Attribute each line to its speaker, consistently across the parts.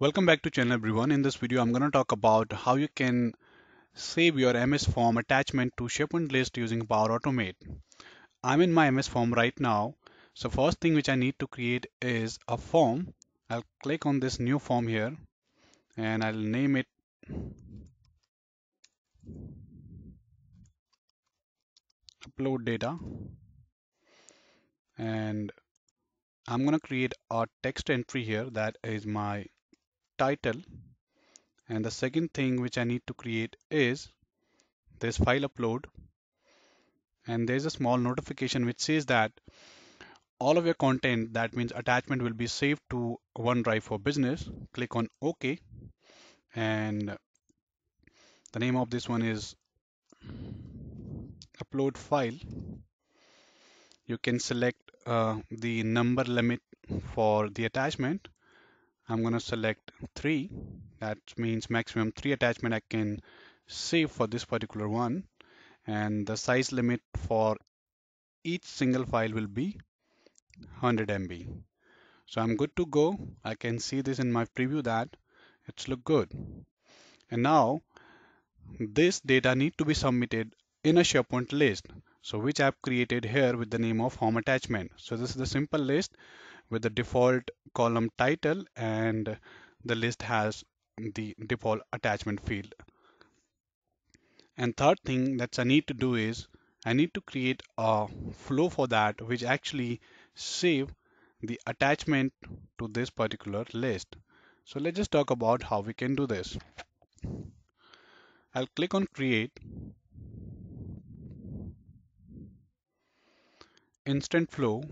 Speaker 1: Welcome back to channel everyone. In this video, I'm going to talk about how you can save your MS form attachment to SharePoint list using Power Automate. I'm in my MS form right now. So first thing which I need to create is a form. I'll click on this new form here and I'll name it upload data and I'm going to create a text entry here that is my title. And the second thing which I need to create is this file upload. And there's a small notification which says that all of your content that means attachment will be saved to OneDrive for Business. Click on OK. And the name of this one is upload file. You can select uh, the number limit for the attachment I'm going to select 3 that means maximum 3 attachment I can save for this particular one. And the size limit for each single file will be 100 MB so I'm good to go. I can see this in my preview that it's look good. And now this data need to be submitted in a SharePoint list. So which I've created here with the name of form attachment. So this is the simple list with the default column title and the list has the default attachment field. And third thing that I need to do is I need to create a flow for that which actually save the attachment to this particular list. So let's just talk about how we can do this. I'll click on create instant flow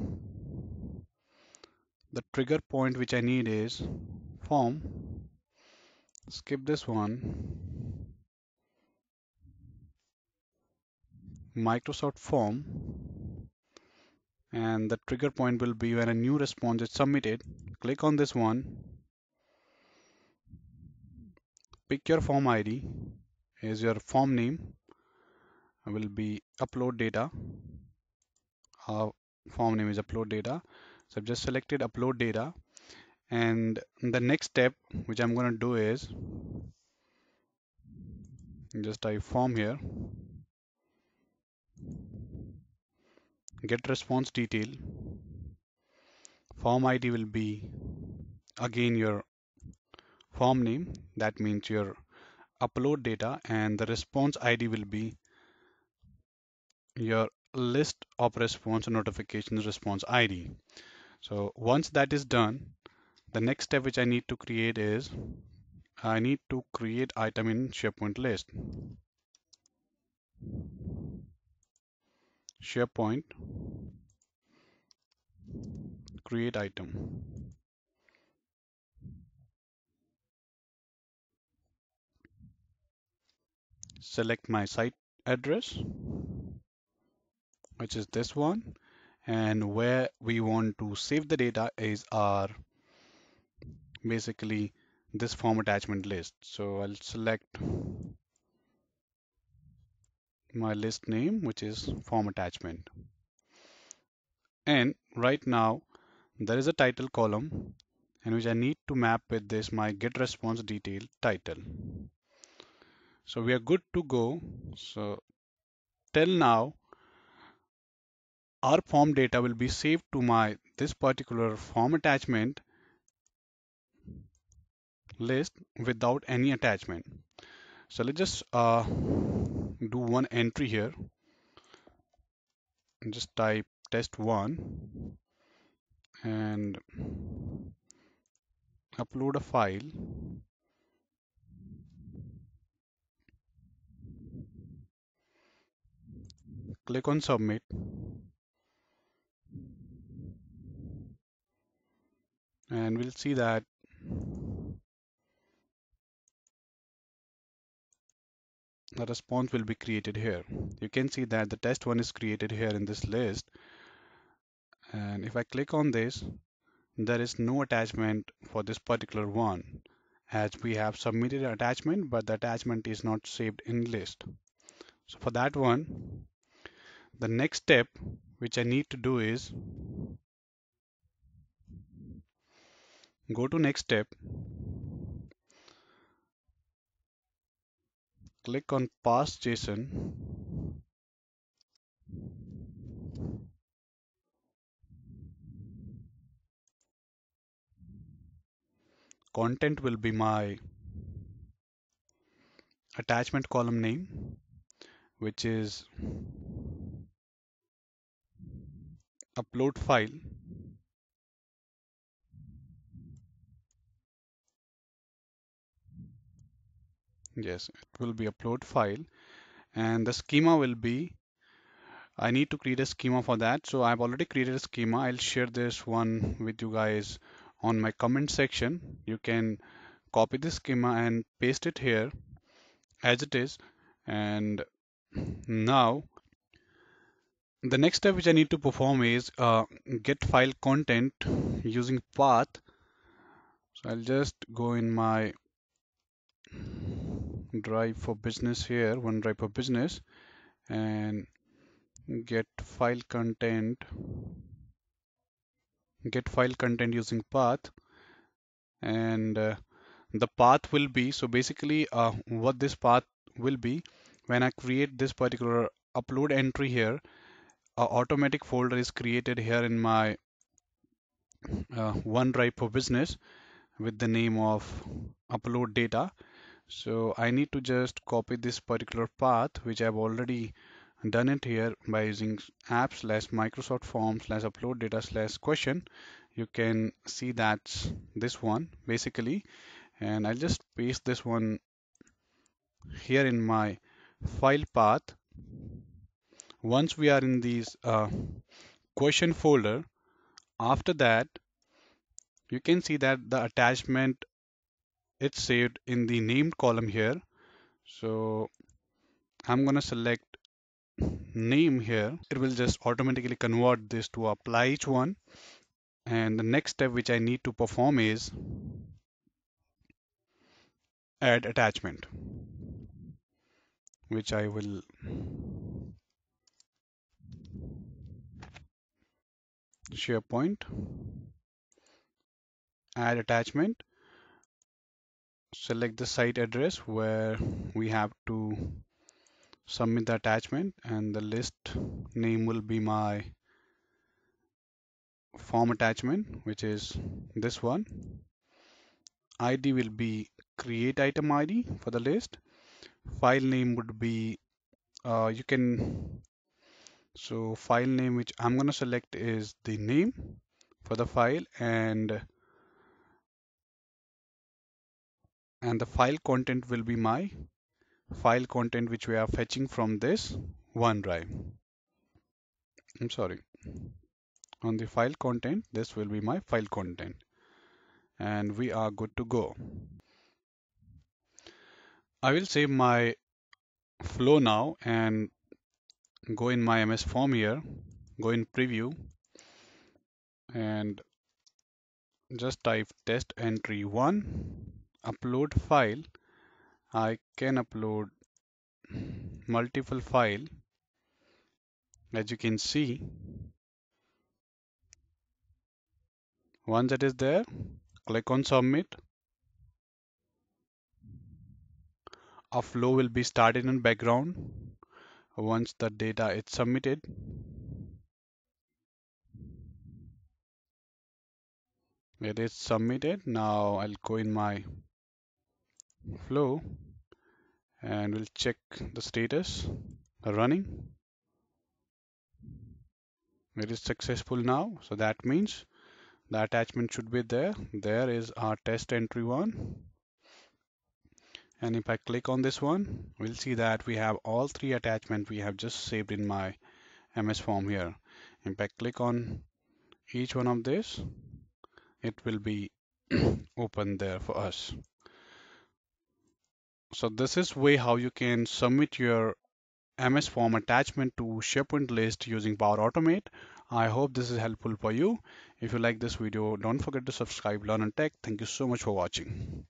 Speaker 1: the trigger point which I need is form. Skip this one. Microsoft form. And the trigger point will be when a new response is submitted. Click on this one. Pick your form ID is your form name. Will be upload data. Our form name is upload data so I've just selected upload data. And the next step which I'm going to do is just type form here. Get response detail. Form ID will be again your form name. That means your upload data. And the response ID will be your list of response notifications response ID so once that is done, the next step which I need to create is I need to create item in SharePoint list. SharePoint create item. Select my site address, which is this one and where we want to save the data is our basically this form attachment list. So I'll select my list name which is form attachment. And right now there is a title column in which I need to map with this my get response detail title. So we are good to go. So till now our form data will be saved to my this particular form attachment list without any attachment. So let's just uh, do one entry here. And just type test1 and upload a file. Click on submit and we'll see that the response will be created here. You can see that the test one is created here in this list and if I click on this there is no attachment for this particular one as we have submitted an attachment but the attachment is not saved in list. So for that one the next step which I need to do is go to next step. Click on Parse JSON content will be my attachment column name which is upload file. Yes it will be upload file. And the schema will be I need to create a schema for that. So I've already created a schema. I'll share this one with you guys on my comment section. You can copy this schema and paste it here as it is. And now the next step which I need to perform is uh, get file content using path. So I'll just go in my drive for business here OneDrive for business and get file content get file content using path. And uh, the path will be so basically uh, what this path will be when I create this particular upload entry here a automatic folder is created here in my uh, OneDrive for business with the name of upload data so I need to just copy this particular path which I've already done it here by using app slash Microsoft form slash upload data slash question. You can see that's this one basically. And I'll just paste this one here in my file path. Once we are in these uh, question folder after that you can see that the attachment it's saved in the named column here. So I'm gonna select name here. It will just automatically convert this to apply each one. And the next step which I need to perform is add attachment which I will SharePoint add attachment select the site address where we have to submit the attachment and the list name will be my form attachment which is this one. ID will be create item ID for the list. File name would be uh, you can so file name which I'm gonna select is the name for the file and and the file content will be my file content which we are fetching from this OneDrive. I'm sorry. On the file content, this will be my file content. And we are good to go. I will save my flow now and go in my MS form here, go in preview and just type test entry 1 upload file I can upload multiple file. As you can see once it is there click on submit. A flow will be started in background once the data is submitted. It is submitted. Now I'll go in my flow and we'll check the status running. It is successful now so that means the attachment should be there. There is our test entry one. And if I click on this one we'll see that we have all three attachments we have just saved in my MS form here. If I click on each one of this it will be open there for us so this is way how you can submit your MS form attachment to SharePoint list using Power Automate. I hope this is helpful for you. If you like this video, don't forget to subscribe, Lernen Tech. Thank you so much for watching.